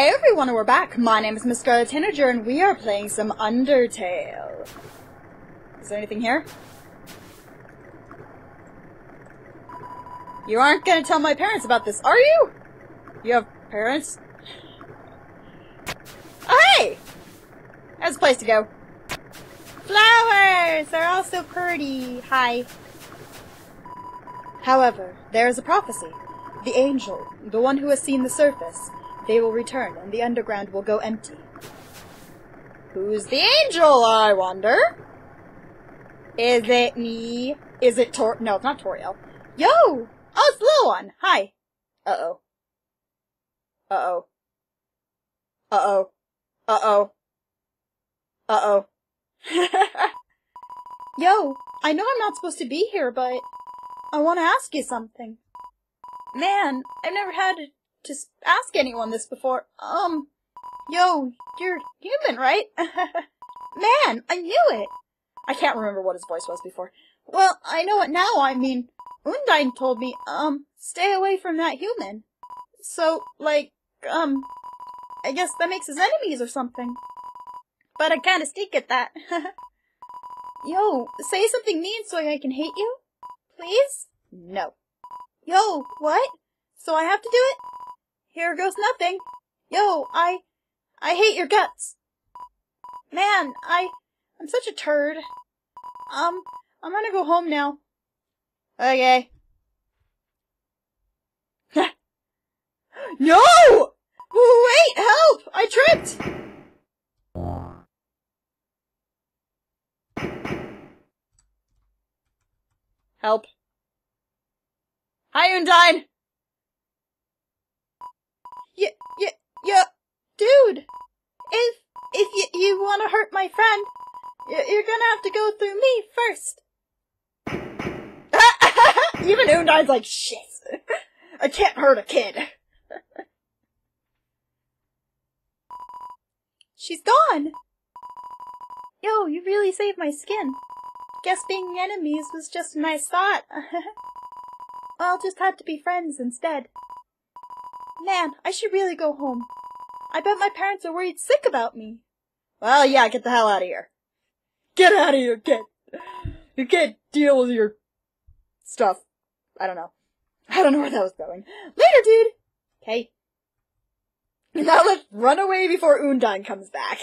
Hey everyone, we're back. My name is Miss Scarlet Tanager, and we are playing some Undertale. Is there anything here? You aren't gonna tell my parents about this, are you? You have parents? Oh, hey! There's a place to go. Flowers! They're all so pretty. Hi. However, there is a prophecy. The angel, the one who has seen the surface, they will return and the underground will go empty. Who's the angel, I wonder? Is it me? Is it Tor- No, it's not Toriel. Yo! Oh, it's the little one! Hi. Uh-oh. Uh-oh. Uh-oh. Uh-oh. Uh-oh. Yo, I know I'm not supposed to be here, but I want to ask you something. Man, I've never had to just ask anyone this before. Um, yo, you're human, right? Man, I knew it! I can't remember what his voice was before. Well, I know it now, I mean, Undyne told me, um, stay away from that human. So, like, um, I guess that makes us enemies or something. But I kinda stink at that. Yo, say something mean so I can hate you? Please? No. Yo, what? So I have to do it? Here goes nothing. Yo, I, I hate your guts. Man, I, I'm such a turd. Um, I'm gonna go home now. Okay. no! Wait, help! I tripped! Help. Hi, Undyne! Yeah, yeah, yeah, dude! If, if you, you want to hurt my friend, you're gonna have to go through me first. Even Undyne's like, shit. I can't hurt a kid. She's gone. Yo, you really saved my skin. Guess being enemies was just a nice thought. I'll just have to be friends instead. Man, I should really go home. I bet my parents are worried sick about me. Well, yeah, get the hell out of here. Get out of here, kid. You can't deal with your stuff. I don't know. I don't know where that was going. Later, dude! Okay. Now let's run away before Undyne comes back.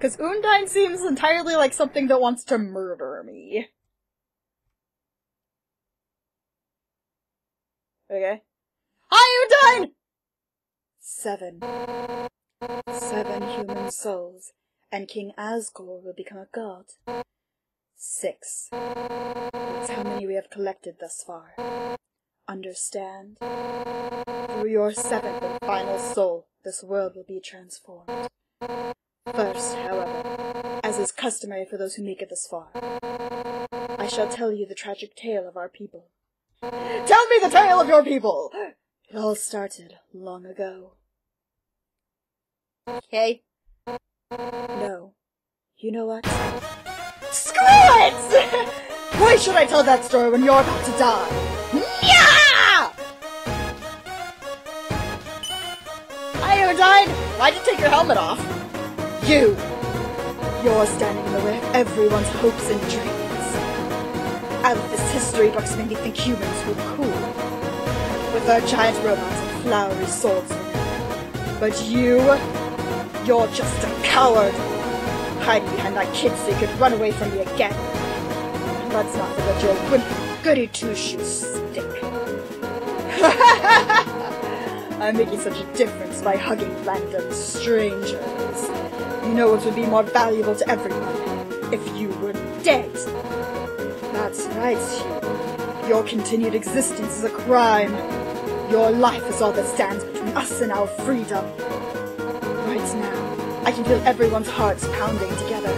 Cause Undyne seems entirely like something that wants to murder me. Okay. Hi, Undyne! Seven. Seven human souls, and King Asgore will become a god. Six. That's how many we have collected thus far. Understand? Through your seventh and final soul, this world will be transformed. First, however, as is customary for those who make it this far, I shall tell you the tragic tale of our people. Tell me the tale of your people! It all started long ago. Okay. No. You know what? Screw it! Why should I tell that story when you're about to die? Yeah! Hi, Undyne! Why'd you take your helmet off? You! You're standing in the way of everyone's hopes and dreams. Out of this history books made me think humans were cool. With their giant robots and flowery swords. But you, you're just a coward! Hiding behind that kid so you could run away from me again. And let's not forget your wimpy goody two-shoes stick. I'm making such a difference by hugging random strangers. You know it would be more valuable to everyone if you were dead. That's right, Hugh. Your continued existence is a crime. Your life is all that stands between us and our freedom. Right now, I can feel everyone's hearts pounding together.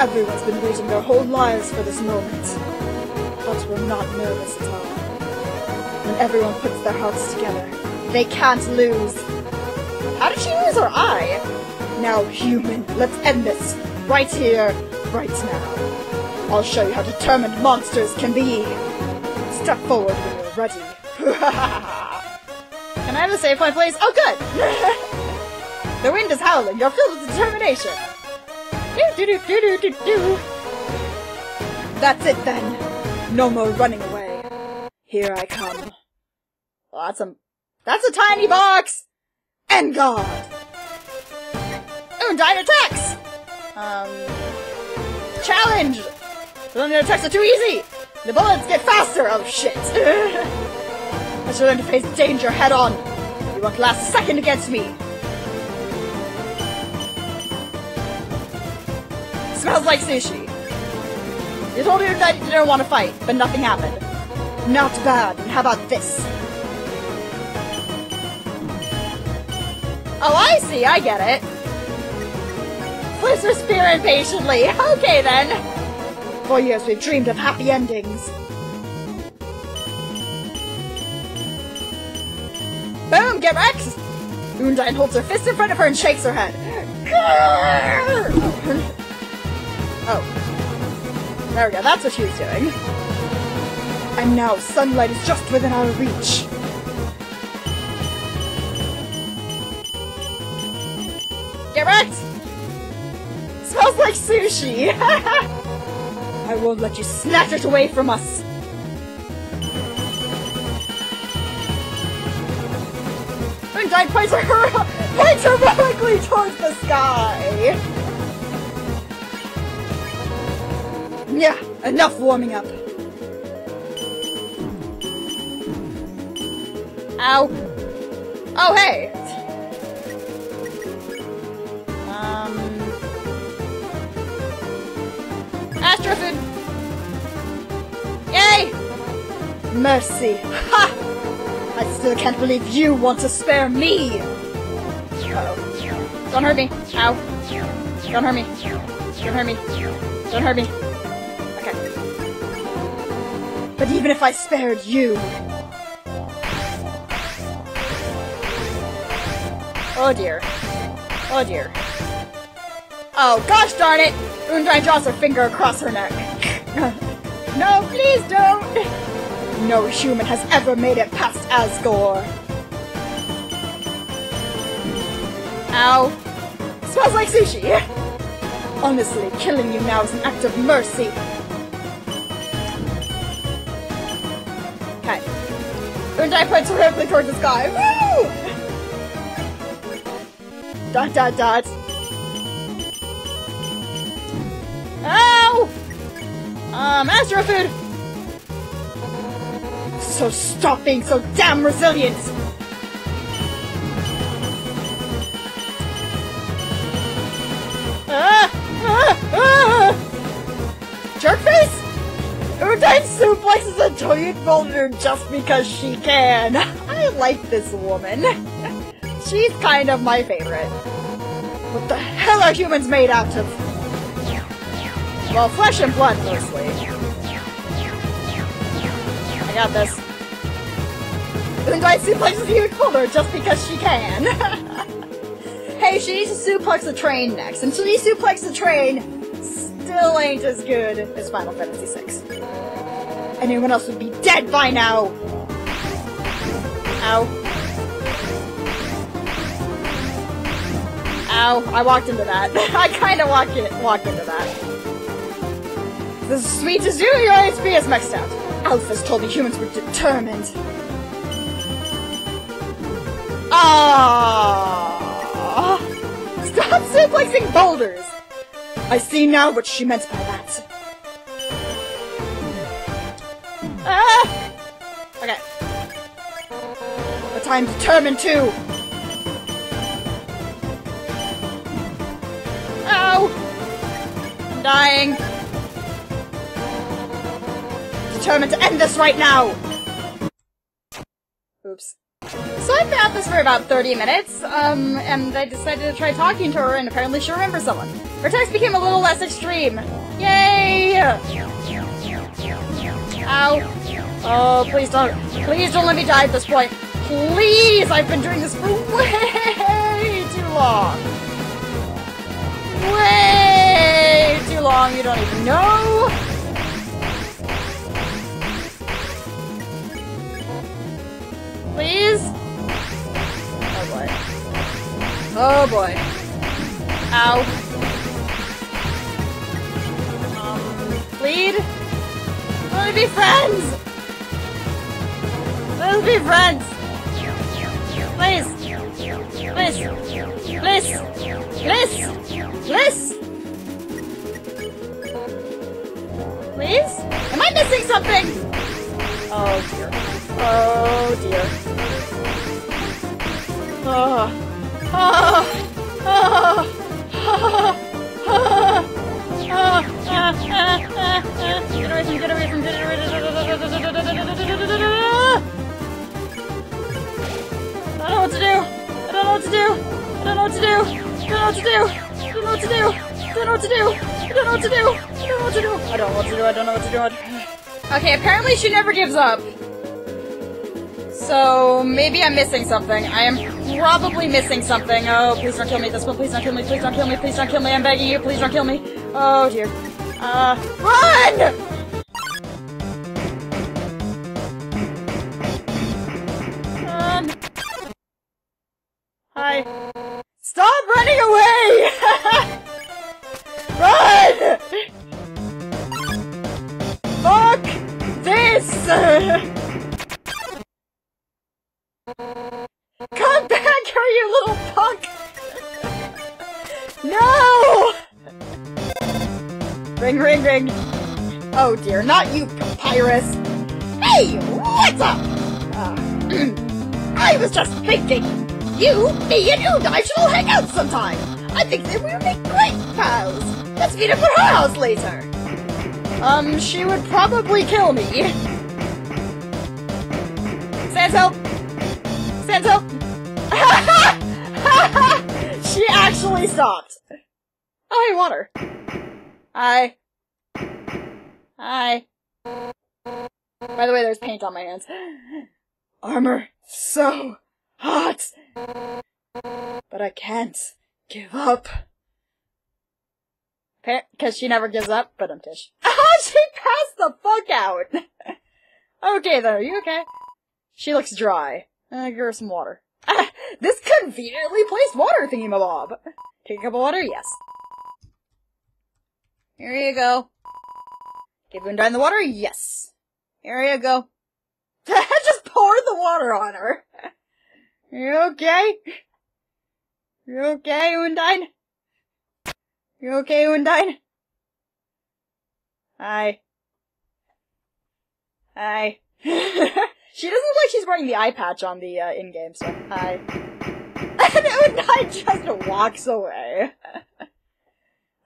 Everyone's been waiting their whole lives for this moment. But we're not nervous at all. When everyone puts their hearts together, they can't lose. How did she lose her eye? Now, human, let's end this. Right here, right now. I'll show you how determined monsters can be. Step forward when you're ready. Can I have a save point, please? Oh, good! the wind is howling. You're filled with determination. That's it, then. No more running away. Here I come. Well, that's a... That's a tiny box! And God! Undyne attacks! Um... Challenge! The attacks are too easy! The bullets get faster! Oh, shit! I should learn to face danger head on. You won't last a second against me. Smells like sushi. You told her that you didn't want to fight, but nothing happened. Not bad. How about this? Oh, I see. I get it. Her spear impatiently. Okay, then. For years we've dreamed of happy endings. Get wrecked! Undyne holds her fist in front of her and shakes her head. Oh. There we go, that's what she was doing. And now sunlight is just within our reach. Get wrecked! Smells like sushi! I won't let you snatch it away from us! Undyne points, her points heroically towards the sky! Yeah, enough warming up. Ow. Oh, hey! Um... Astrofood! Yay! Mercy! Ha! I still can't believe you want to spare me! Uh oh Don't hurt me! Ow! Don't hurt me! Don't hurt me! Don't hurt me! Okay. But even if I spared you... Oh dear. Oh dear. Oh, gosh darn it! Undyne draws her finger across her neck. no, please don't! No human has ever made it past Asgore. Ow. Smells like sushi! Honestly, killing you now is an act of mercy. okay Undyne points terribly towards the sky. Woo! Dot dot dot. Ow! Um, Astro Food! So stop being so damn resilient! Ah! Ah! Ah! Jerkface! Undyne suplexes a giant boulder just because she can. I like this woman. She's kind of my favorite. What the hell are humans made out of? Well, flesh and blood, mostly. I got this. Undyne suplexes even cooler just because she can. hey, she needs to suplex the train next. Until you suplex the train, still ain't as good as Final Fantasy VI. Anyone else would be dead by now! Ow. Ow, I walked into that. I kinda walked, it, walked into that. This is sweet to do, your HP is maxed out. Alphys told me humans were determined. Ah! Stop suplexing boulders! I see now what she meant by that. Ah! Okay. But I'm determined too! Ow! I'm dying! Determined to end this right now! So I've been at this for about 30 minutes, um, and I decided to try talking to her, and apparently she remembers someone. Her text became a little less extreme. Yay! Ow. Oh, please don't. Please don't let me die at this point. Please! I've been doing this for way too long. Way too long, you don't even know. Please? Oh boy. Oh boy. Ow. Um, bleed? Let's be friends! Let's be friends! Please! Please! Please! Please! Please! Please? Am I missing something? Oh dear. Oh dear. I don't know what to do. I don't know what to do. I don't know what to do. I don't know what to do. I don't know what to do. I don't know what to do. I don't know what to do. I don't know what to do. I don't know what to do. I don't know what to do. Okay, apparently she never gives up. So maybe I'm missing something. I am probably missing something. Oh, please don't kill me this one. Please don't kill me. Please don't kill me. Please don't kill me. I'm begging you. Please don't kill me. Oh dear. Uh, run! Oh dear, not you, Papyrus. Hey, what's up? Uh, I was just thinking, you, me, and Undyne should all hang out sometime. I think that we would make great pals. Let's meet up at her house later. Um, she would probably kill me. Sans help! she actually stopped. Oh, hey, water. Hi. Hi. By the way, there's paint on my hands. Armor. So hot. But I can't give up. Because she never gives up, but I'm Tish. Ah, she passed the fuck out! okay are you okay? She looks dry. Uh, give her some water. This conveniently placed water thingamabob! Take a cup of water? Yes. Here you go. Give Undyne the water? Yes. Here you go. Just poured the water on her. You okay? You okay, Undyne? You okay, Undyne? Hi. Hi. she doesn't look like she's wearing the eye patch on the uh, in-game stuff. Hi. and Undyne just walks away.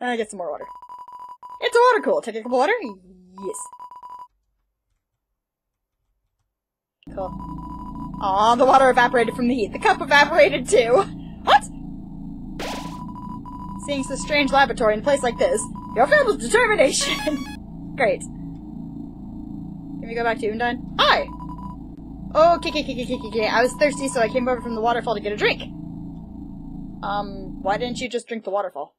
I get some more water. It's a water cool. Take a cup of water? Yes. Cool. Aw, the water evaporated from the heat. The cup evaporated too. What? Seeing such a strange laboratory in a place like this, you're filled with determination. Great. Can we go back to Undyne? Hi! Oh, okay, okay, okay, okay, okay. I was thirsty, so I came over from the waterfall to get a drink. Um, why didn't you just drink the waterfall?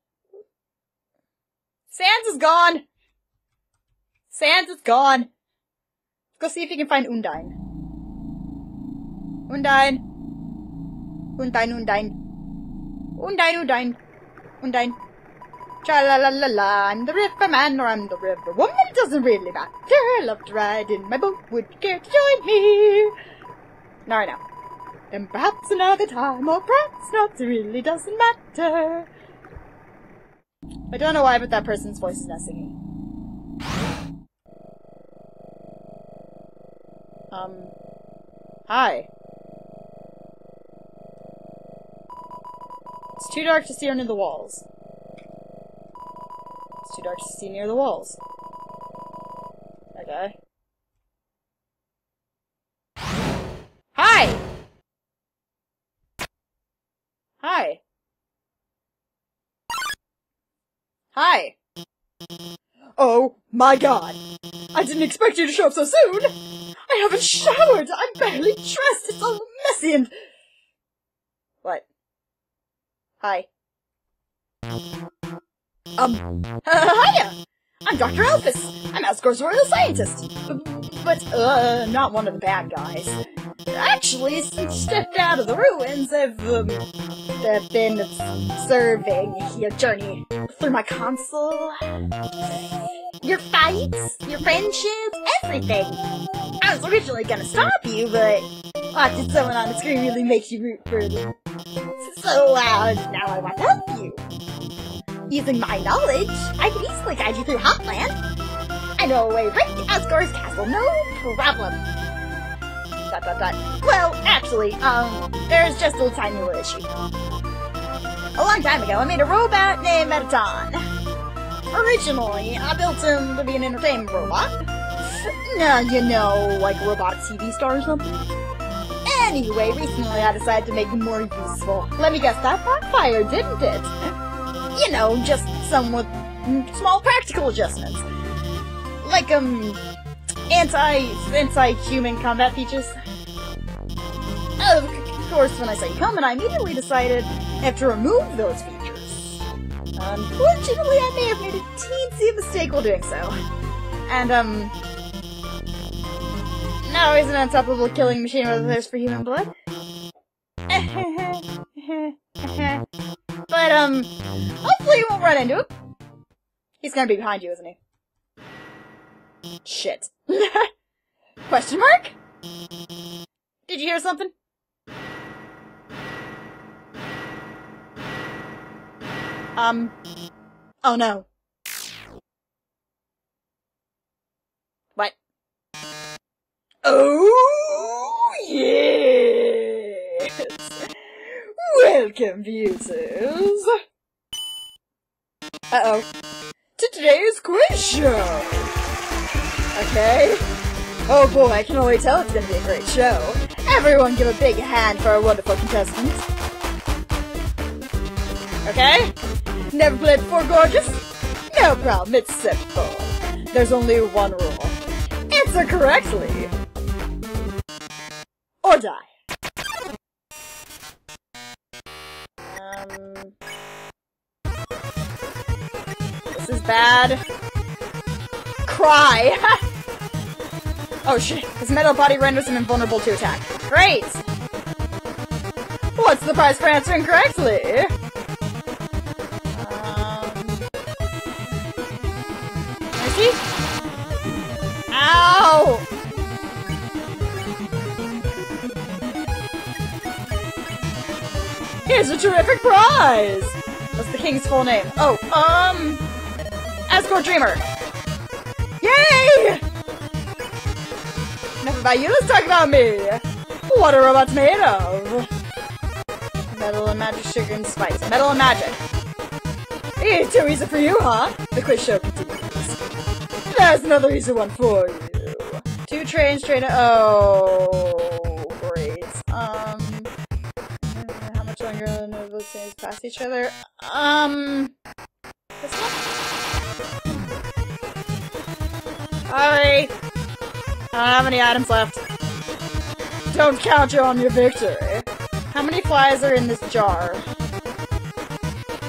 Sans is gone! Sans is gone! Let's go see if you can find Undyne. Undyne! Undyne, Undyne. Undyne, Undyne. Undyne. Cha la la la la, I'm the river man or I'm the river woman, doesn't really matter. I love to ride in my boat, would you care to join me? Right now. And perhaps another time, or perhaps not, it really doesn't matter. I don't know why, but that person's voice is not singing. Um, hi. It's too dark to see under the walls. It's too dark to see near the walls. Okay. Hi! Hi. Hi. Oh my god. I didn't expect you to show up so soon. I haven't showered. I'm barely dressed. It's all messy and... What? Hi. Um, uh, hiya! I'm Dr. Alphys. I'm Asgore's royal scientist. but uh, not one of the bad guys. Actually, since stepped out of the ruins, I've, um, been observing your journey through my console. Your fights, your friendships, everything. I was originally gonna stop you, but watching someone on the screen really makes you root for them. So, uh, now I want to help you. Using my knowledge, I can easily guide you through Hotland. I know a way right to Asgore's castle, no problem. Dot dot dot. Well, actually, um, there's just a tiny little issue. A long time ago, I made a robot named Mettaton. Originally, I built him to be an entertainment robot. Now, you know, like a robot TV star or something. Anyway, recently I decided to make him more useful. Let me guess, that backfired, didn't it? You know, just some with mm, small practical adjustments. Like, um, anti, anti-human combat features. Of course, when I say human, I immediately decided I have to remove those features. Unfortunately, I may have made a teensy mistake while doing so. And, um, now he's an unstoppable killing machine with a thirst for human blood. but, um, hopefully you won't run into him. He's gonna be behind you, isn't he? Shit. Question mark? Did you hear something? Um. Oh no. What? Oh, Welcome, users! Uh-oh. To today's quiz show! Okay? Oh boy, I can already tell it's gonna be a great show. Everyone give a big hand for our wonderful contestants. Okay? Never played before, gorgeous? No problem, it's simple. There's only one rule. Answer correctly! Or die. Is bad. Cry! oh shit, his metal body renders him invulnerable to attack. Great! What's the price for answering correctly? Um... Mercy? Ow! Here's a terrific prize! What's the king's full name? Oh, um... Asgore Dreemurr! Yay! Enough about you, let's talk about me! What are robots made of? Metal and magic, sugar and spice. Metal and magic. Eh, too easy for you, huh? The quiz show continues. There's another easy one for you. Two trains, train. Oh, great. Um, how much longer the notebooks things past each other? Um, Sorry. I don't have any items left. Don't count you on your victory. How many flies are in this jar?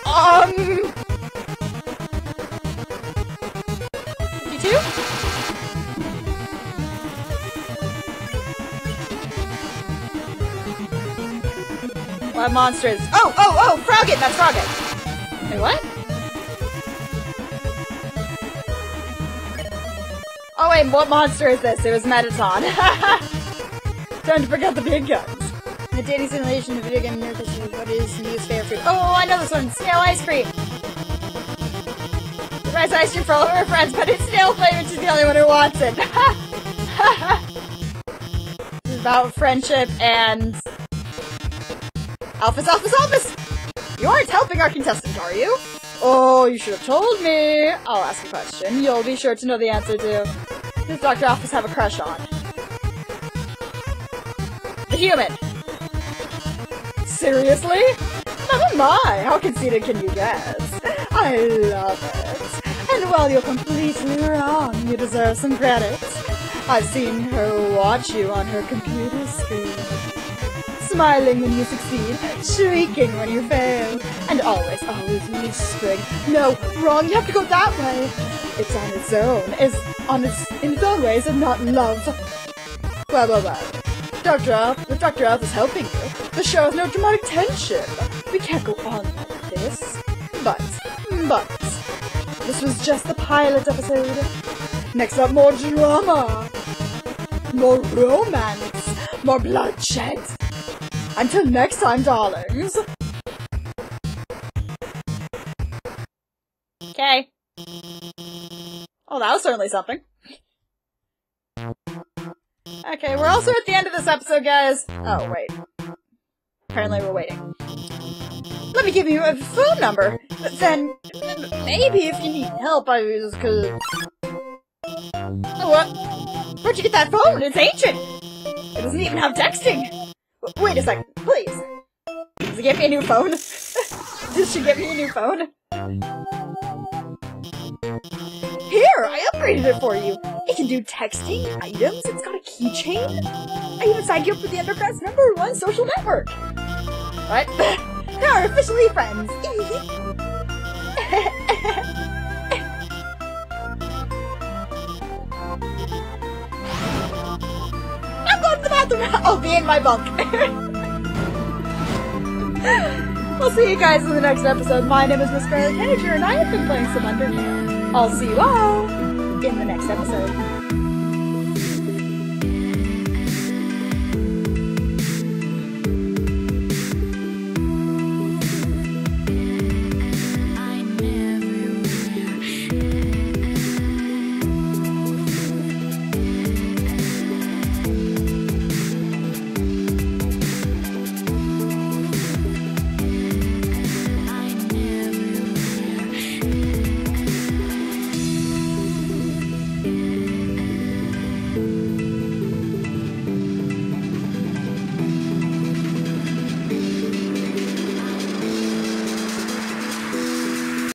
Um... 52? What monster is- Oh, oh, oh! Froggit! That's Froggit! Wait, what? Wait, what monster is this? It was Mettaton. Time to forget the big guns. The dating simulation of video game near what is Mew's favorite food? Oh, I know this one! Snail ice cream! Rice ice cream for all of her friends, but it's snail flavored, she's the only one who wants it. this is about friendship and... Alphys, Alphys, Alphys! You aren't helping our contestant, are you? Oh, you should have told me! I'll ask a question. You'll be sure to know the answer to. Does Dr. Alphys have a crush on? The human! Seriously? Oh my, how conceited can you guess? I love it. And while you're completely wrong, you deserve some credit. I've seen her watch you on her computer screen. Smiling when you succeed, shrieking when you fail, and always, always whispering, no, wrong, you have to go that way. It's on its own, it's on its, in its own ways, and not love. Well, well, well. Dr. Elf, the Dr. Elf is helping you. The show has no dramatic tension. We can't go on like this. But, but, this was just the pilot episode. Next up, more drama. More romance. More bloodshed. Until next time, darlings. Okay. Oh, that was certainly something. Okay, we're also at the end of this episode, guys. Oh, wait. Apparently we're waiting. Let me give you a phone number. Then, maybe if you need help, I just could... Oh, what? Where'd you get that phone? It's ancient! It doesn't even have texting! Wait a second, please. Does it get me a new phone? Does she get me a new phone? Here, I upgraded it for you. It can do texting, items, it's got a keychain. I even signed you up for the Underground's number one social network. What? now we're officially friends. Going to the bathroom. I'll be in my bunk. we'll see you guys in the next episode. My name is Miss Scarlet Tanager, and I have been playing some Undertale. I'll see you all in the next episode.